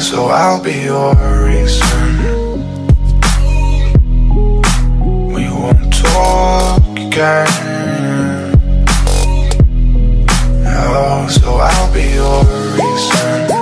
so I'll be your reason. We won't talk again. Oh, so I'll be your reason.